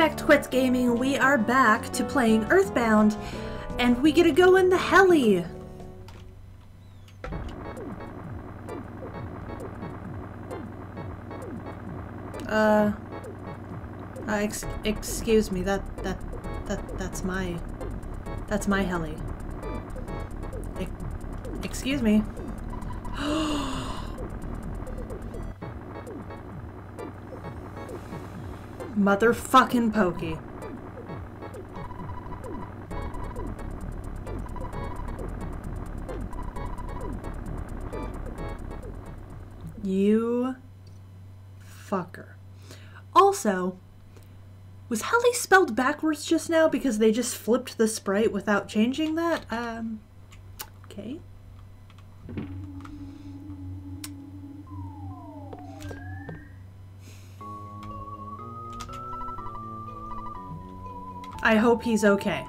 back to Quits Gaming. We are back to playing Earthbound, and we get to go in the heli. Uh, uh ex excuse me. That that that that's my that's my heli. E excuse me. Motherfucking Pokey. You fucker. Also, was Heli spelled backwards just now because they just flipped the sprite without changing that? Um, okay. I hope he's okay.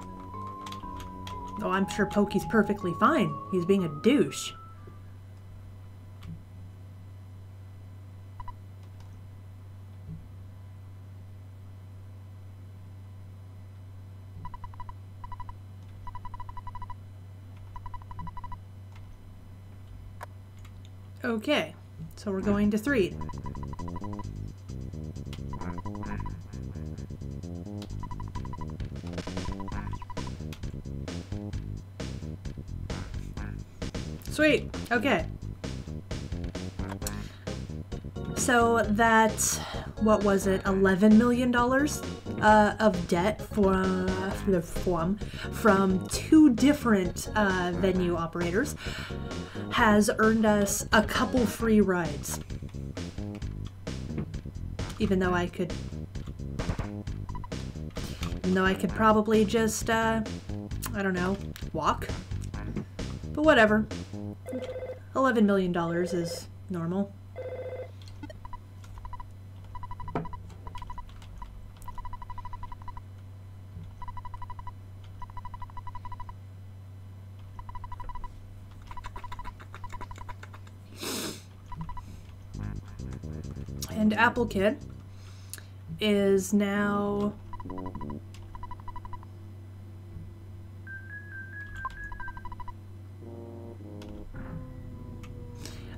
Oh, I'm sure Pokey's perfectly fine. He's being a douche. Okay, so we're going to three. Sweet. Okay. So that, what was it, $11 million uh, of debt uh, from, from two different uh, venue operators has earned us a couple free rides. Even though I could, even though I could probably just, uh, I don't know, walk. But whatever. $11 million is normal. And Apple Kid is now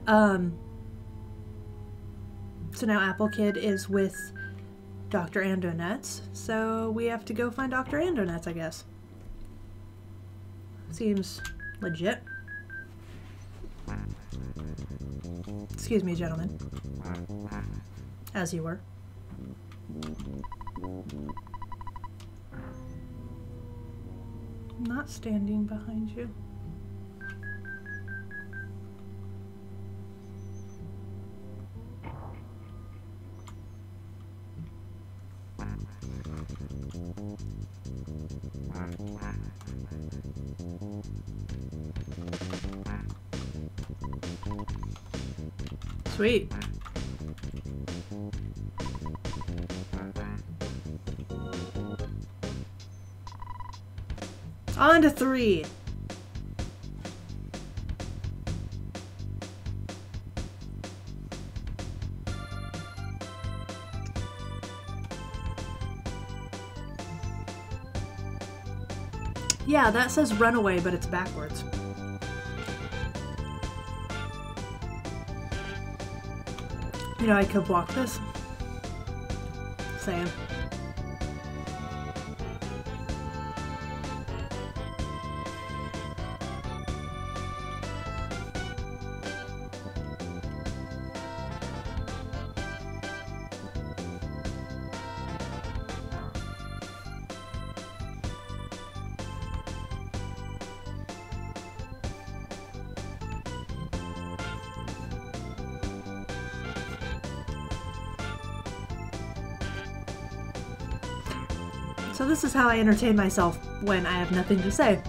Um, so now Apple Kid is with Dr. Andonuts, so we have to go find Dr. Andonuts, I guess. Seems legit. Excuse me, gentlemen. As you were. not standing behind you. Sweet. On to three. Yeah, that says runaway, but it's backwards. You know, I could walk this. Same. So this is how I entertain myself when I have nothing to say.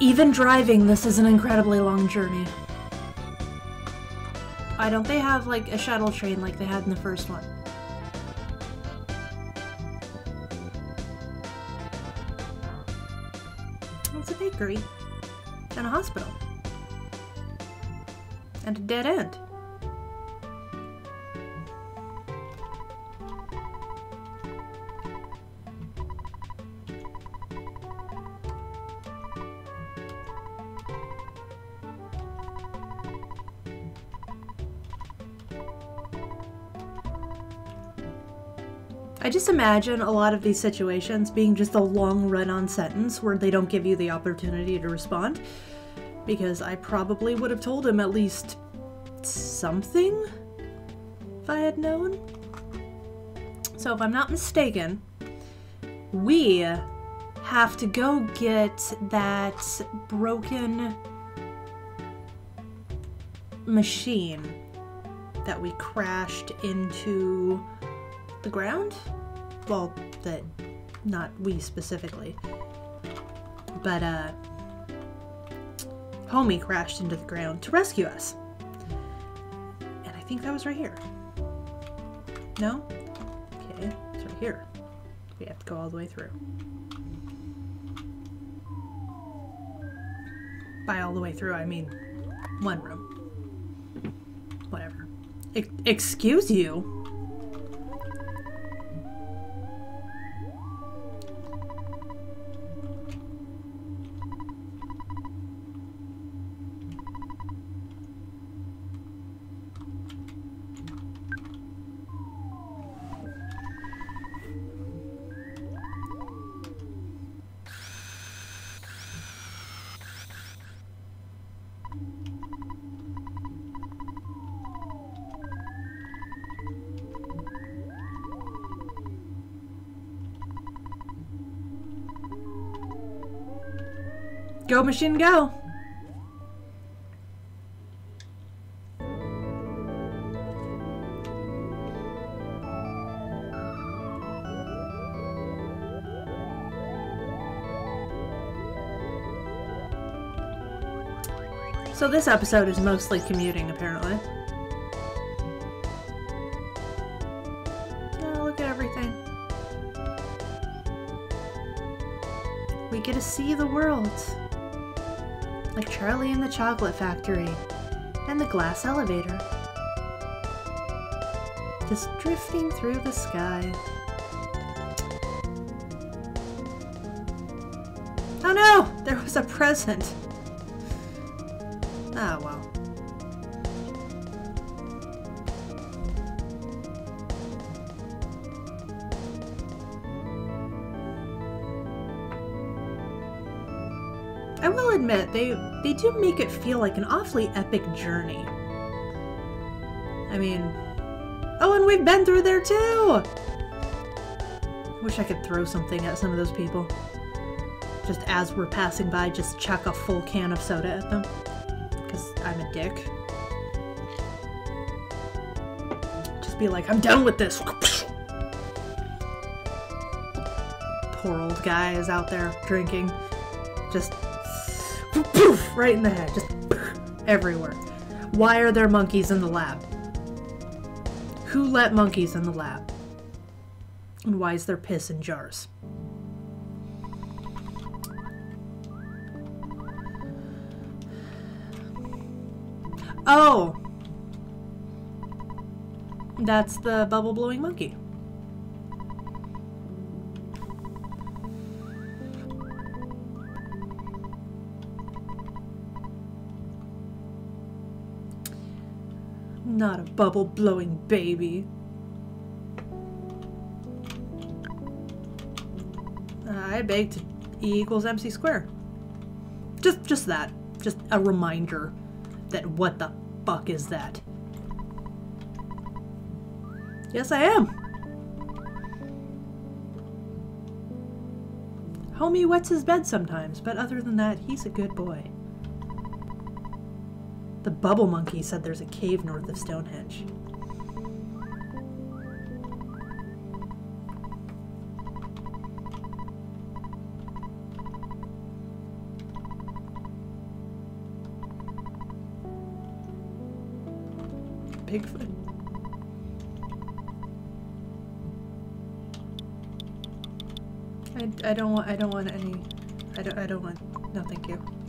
Even driving, this is an incredibly long journey. Why don't they have like a shuttle train like they had in the first one? It's a bakery. And a hospital. And a dead end. I just imagine a lot of these situations being just a long run on sentence where they don't give you the opportunity to respond. Because I probably would have told him at least something if I had known. So, if I'm not mistaken, we have to go get that broken machine that we crashed into the ground. Well, that not we specifically. But uh Homie crashed into the ground to rescue us. And I think that was right here. No? Okay, it's right here. We have to go all the way through. By all the way through, I mean one room. Whatever. Excuse you? Go machine go! So this episode is mostly commuting, apparently. Look at everything. We get to see the world. Like Charlie in the Chocolate Factory. And the glass elevator. Just drifting through the sky. Oh no! There was a present! Ah, well. Admit, they, they do make it feel like an awfully epic journey. I mean... Oh, and we've been through there too! Wish I could throw something at some of those people. Just as we're passing by, just chuck a full can of soda at them. Because I'm a dick. Just be like, I'm done with this! Poor old guy is out there drinking. Just right in the head, just everywhere. Why are there monkeys in the lab? Who let monkeys in the lab? And why is there piss in jars? Oh! That's the bubble blowing monkey. Not a bubble blowing baby. I beg to E equals MC squared. Just, just that. Just a reminder that what the fuck is that? Yes, I am. Homie wets his bed sometimes, but other than that, he's a good boy. The bubble monkey said there's a cave north of Stonehenge. Bigfoot. I, I don't want I don't want any I don't I don't want no thank you.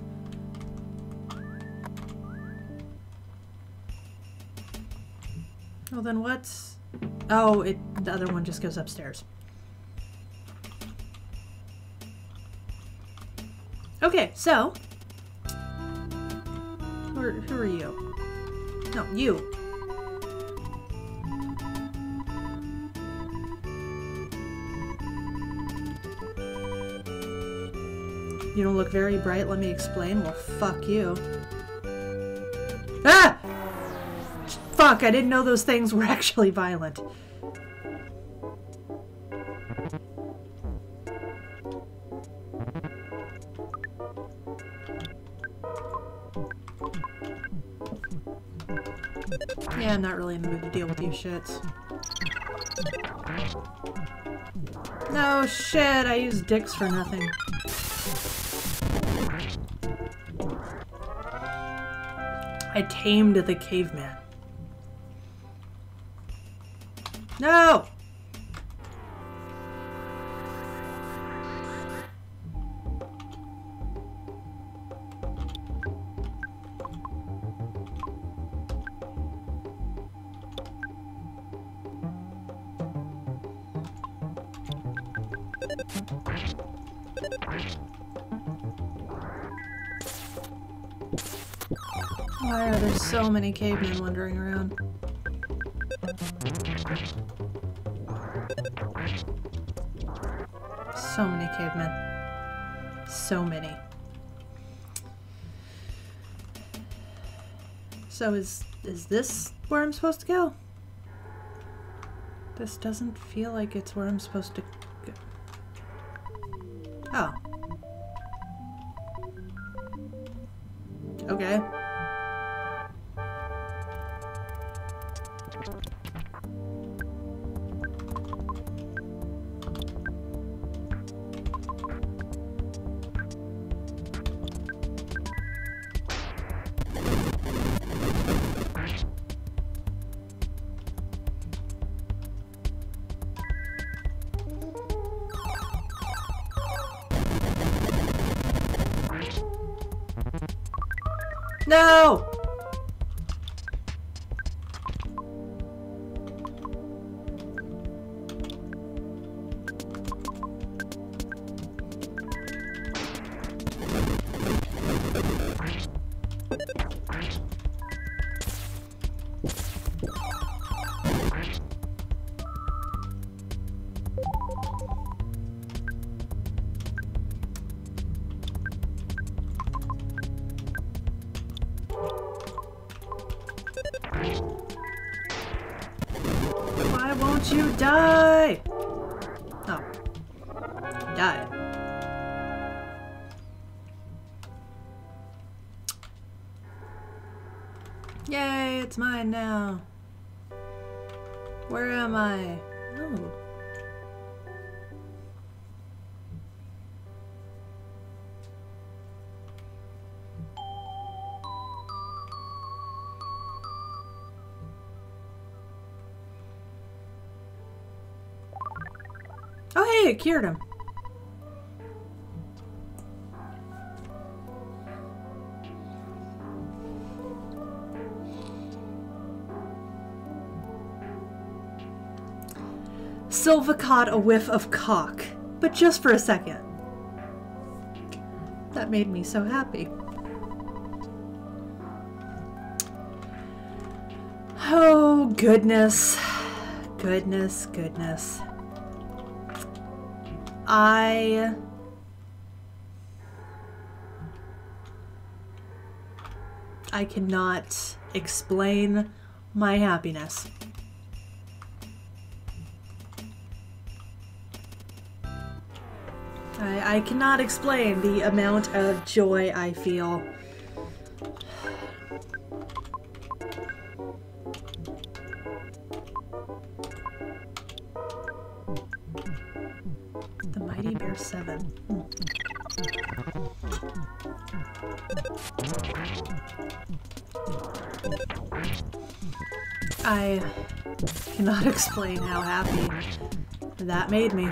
Well, then what's... Oh, it, the other one just goes upstairs. Okay, so... Who are, who are you? No, you. You don't look very bright, let me explain. Well, fuck you. Ah! Fuck, I didn't know those things were actually violent. Yeah, I'm not really in the mood to deal with these shits. No shit, I use dicks for nothing. I tamed the caveman. No! Why are there so many cavemen wandering around? Cavemen. So many. So is is this where I'm supposed to go? This doesn't feel like it's where I'm supposed to No! Yay, it's mine now. Where am I? Oh. Oh, hey, it cured him. Silva caught a whiff of cock, but just for a second. That made me so happy. Oh, goodness. Goodness, goodness. I I cannot explain my happiness. I, I cannot explain the amount of joy I feel. The Mighty Bear 7. Hmm. I cannot explain how happy that made me.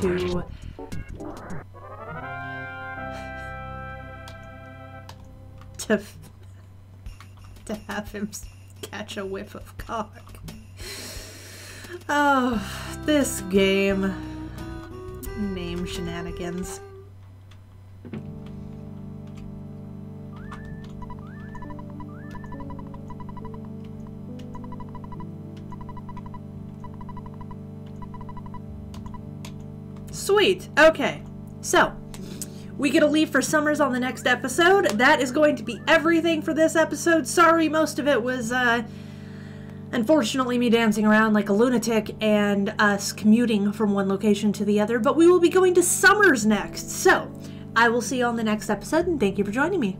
To to to have him catch a whiff of cock. Oh, this game. Name shenanigans. Sweet. Okay. So, we get to leave for Summers on the next episode. That is going to be everything for this episode. Sorry, most of it was, uh, unfortunately, me dancing around like a lunatic and us commuting from one location to the other, but we will be going to Summers next. So, I will see you on the next episode, and thank you for joining me.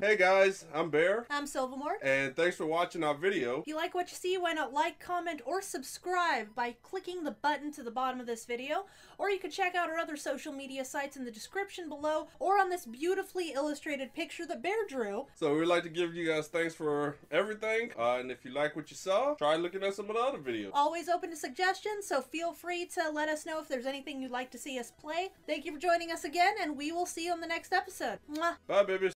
Hey guys, I'm Bear, I'm Silvamord. and thanks for watching our video. If you like what you see, why not like, comment, or subscribe by clicking the button to the bottom of this video? Or you can check out our other social media sites in the description below, or on this beautifully illustrated picture that Bear drew. So we'd like to give you guys thanks for everything, uh, and if you like what you saw, try looking at some of the other videos. Always open to suggestions, so feel free to let us know if there's anything you'd like to see us play. Thank you for joining us again, and we will see you on the next episode. Mwah. Bye, babies.